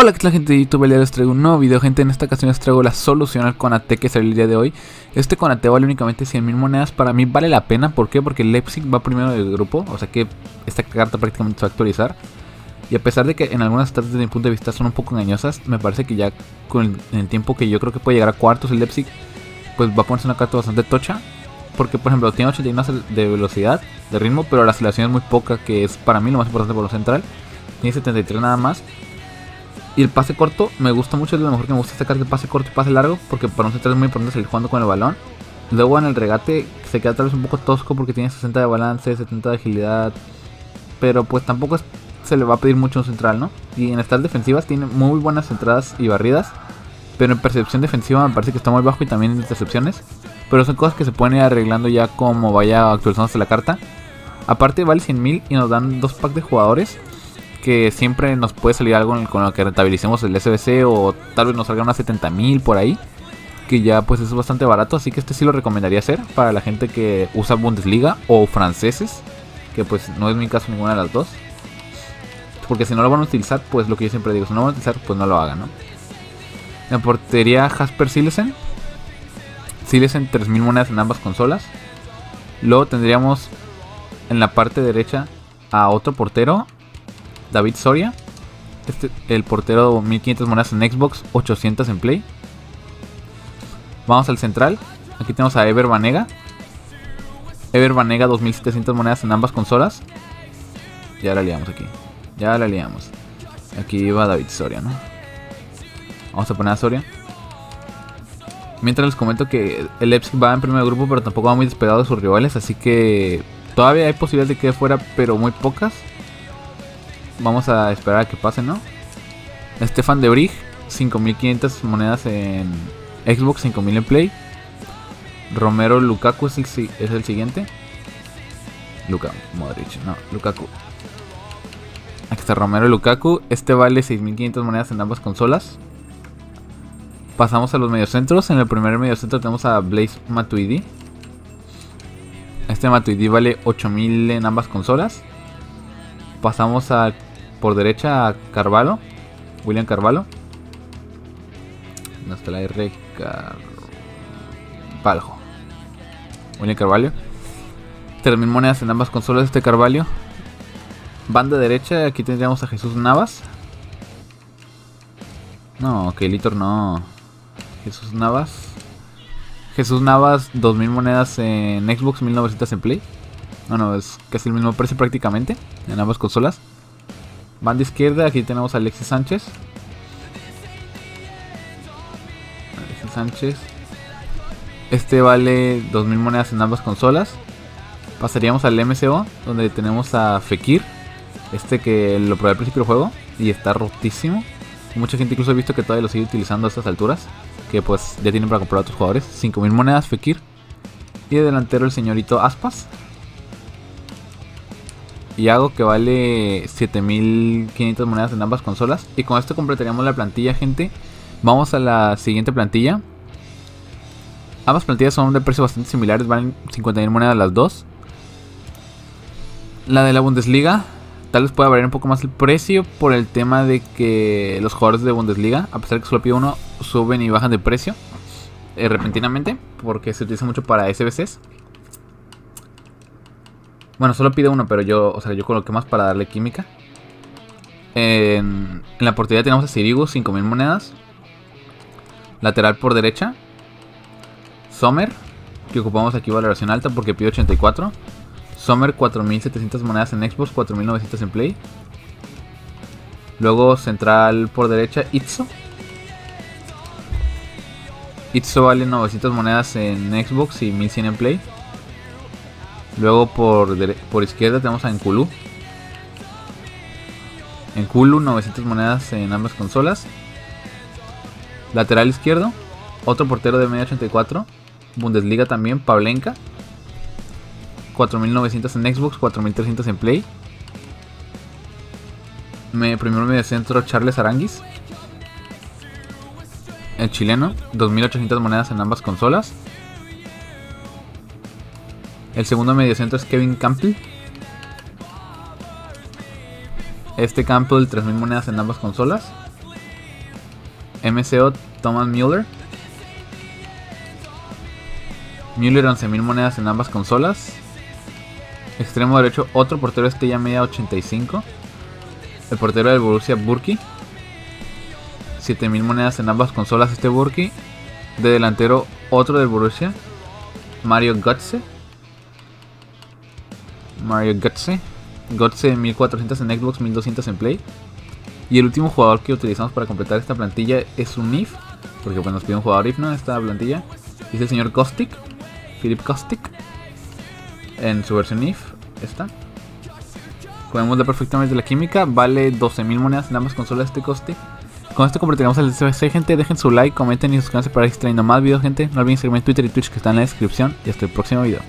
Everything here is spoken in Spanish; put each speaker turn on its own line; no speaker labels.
Hola, ¿qué tal gente de YouTube? El día les traigo un nuevo video, gente. En esta ocasión les traigo la solución al Conate que salió el día de hoy. Este Conate vale únicamente 100.000 monedas. Para mí vale la pena. ¿Por qué? Porque Leipzig va primero del grupo. O sea que esta carta prácticamente se va a actualizar. Y a pesar de que en algunas cartas desde mi punto de vista son un poco engañosas, me parece que ya con el, tiempo que yo creo que puede llegar a cuartos el Leipzig, pues va a ponerse una carta bastante tocha. Porque, por ejemplo, tiene 81 de velocidad, de ritmo, pero la aceleración es muy poca, que es para mí lo más importante por lo central. Tiene 73 nada más. Y el pase corto, me gusta mucho, es lo mejor que me gusta sacar el pase corto y pase largo, porque para un central es muy importante salir jugando con el balón. Luego en el regate se queda tal vez un poco tosco porque tiene 60 de balance, 70 de agilidad, pero pues tampoco se le va a pedir mucho un central, ¿no? Y en estas defensivas tiene muy buenas entradas y barridas, pero en percepción defensiva me parece que está muy bajo y también en intercepciones. Pero son cosas que se pueden ir arreglando ya como vaya actualizándose la carta. Aparte vale 100.000 y nos dan dos packs de jugadores que siempre nos puede salir algo con lo que rentabilicemos el SBC o tal vez nos salga unas 70 mil por ahí. Que ya pues es bastante barato, así que este sí lo recomendaría hacer para la gente que usa Bundesliga o franceses. Que pues no es mi caso ninguna de las dos. Porque si no lo van a utilizar, pues lo que yo siempre digo, si no lo van a utilizar, pues no lo hagan, ¿no? En portería Jasper Silesen. Silesen 3000 monedas en ambas consolas. Luego tendríamos en la parte derecha a otro portero David Soria. Este, el portero 1500 monedas en Xbox, 800 en Play. Vamos al central. Aquí tenemos a Ever Banega. Ever Banega 2700 monedas en ambas consolas. Ya la liamos aquí. Ya la liamos. Aquí va David Soria, ¿no? Vamos a poner a Soria. Mientras les comento que el Leipzig va en primer grupo, pero tampoco va muy despegado de sus rivales. Así que todavía hay posibilidades de que fuera, pero muy pocas. Vamos a esperar a que pase, ¿no? Estefan de Brig, 5500 monedas en Xbox, 5000 en Play. Romero Lukaku es el, es el siguiente. Luka Modric, no, Lukaku. Aquí está Romero Lukaku. Este vale 6500 monedas en ambas consolas. Pasamos a los mediocentros. En el primer mediocentro tenemos a Blaze Matuidi. Este Matuidi vale 8000 en ambas consolas. Pasamos a por derecha Carvalho. William Carvalho. No está la R. Carvalho. William Carvalho. 3.000 monedas en ambas consolas este Carvalho. Banda derecha, aquí tendríamos a Jesús Navas. No, Litor no. Jesús Navas. Jesús Navas, 2000 monedas en Xbox, 1900 en Play. No, no, es casi el mismo precio prácticamente en ambas consolas. Banda izquierda, aquí tenemos a Alexis Sánchez. Alexis Sánchez. Este vale 2000 monedas en ambas consolas. Pasaríamos al MCO, donde tenemos a Fekir. Este que lo probé al principio del juego y está rotísimo. Mucha gente incluso ha visto que todavía lo sigue utilizando a estas alturas. Que pues ya tienen para comprar a otros jugadores. 5000 monedas Fekir. Y de delantero el señorito Aspas. Y hago que vale 7500 monedas en ambas consolas. Y con esto completaríamos la plantilla, gente. Vamos a la siguiente plantilla. Ambas plantillas son de precio bastante similares, valen 50.000 monedas las dos. La de la Bundesliga, tal vez pueda variar un poco más el precio por el tema de que los jugadores de Bundesliga, a pesar de que solo pide uno, suben y bajan de precio eh, repentinamente, porque se utiliza mucho para SBCs. Bueno, solo pide uno, pero yo, o sea, yo coloqué más para darle química. En, la portería tenemos a Sirigu, 5000 monedas. Lateral por derecha. Sommer, que ocupamos aquí valoración alta porque pide 84. Sommer, 4700 monedas en Xbox, 4900 en Play. Luego central por derecha, Itzo. Itzo vale 900 monedas en Xbox y 1100 en Play. Luego por, por izquierda tenemos a Enkulu. Enkulu, 900 monedas en ambas consolas. Lateral izquierdo, otro portero de media 84. Bundesliga también, Pavlenka. 4900 en Xbox, 4300 en Play. Me, primero medio centro, Charles Aranguis. El chileno, 2800 monedas en ambas consolas. El segundo mediocentro es Kevin Campbell. Este Campbell, 3000 monedas en ambas consolas. MCO Thomas Mueller. Müller 11.000 monedas en ambas consolas. Extremo derecho, otro portero ya media 85. El portero del Borussia Burki. 7000 monedas en ambas consolas este Burki. De delantero, otro del Borussia. Mario Götze. Mario Götze. Götze 1400 en Xbox, 1200 en Play. Y el último jugador que utilizamos para completar esta plantilla es un IF. Porque pues nos pide un jugador IF, ¿no? Esta plantilla. Es el señor Kostik. Philip Kostik. En su versión IF. Esta. Podemos ver perfectamente la química. Vale 12.000 monedas en ambas consolas este Kostik. Con esto completamos el CBC, gente. Dejen su like, comenten y suscríbanse para ir trayendo más videos, gente. No olviden seguirme en Twitter y Twitch que están en la descripción. Y hasta el próximo video.